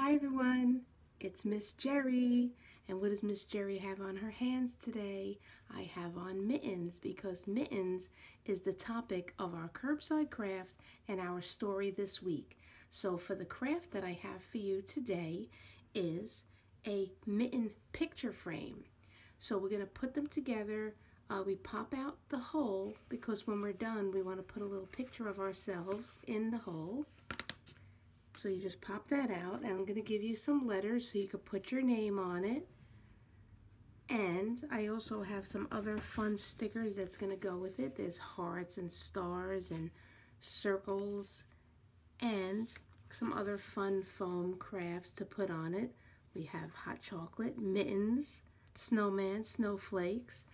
Hi everyone, it's Miss Geri. And what does Miss Geri have on her hands today? I have on mittens because mittens is the topic of our curbside craft and our story this week. So for the craft that I have for you today is a mitten picture frame. So we're going to put them together. Uh, we pop out the hole because when we're done we want to put a little picture of ourselves in the hole. So you just pop that out and I'm going to give you some letters so you can put your name on it. And I also have some other fun stickers that's going to go with it. There's hearts and stars and circles and some other fun foam crafts to put on it. We have hot chocolate, mittens, snowman, snowflakes.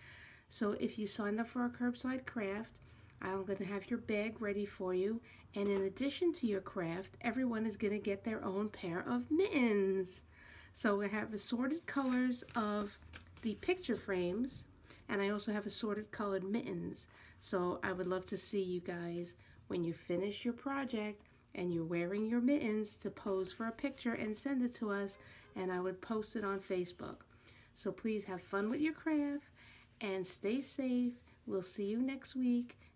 So if you sign up for a curbside craft, I'm going to have your bag ready for you. And in addition to your craft, everyone is going to get their own pair of mittens. So I have assorted colors of the picture frames. And I also have assorted colored mittens. So I would love to see you guys when you finish your project and you're wearing your mittens to pose for a picture and send it to us and I would post it on Facebook. So please have fun with your craft and stay safe. We'll see you next week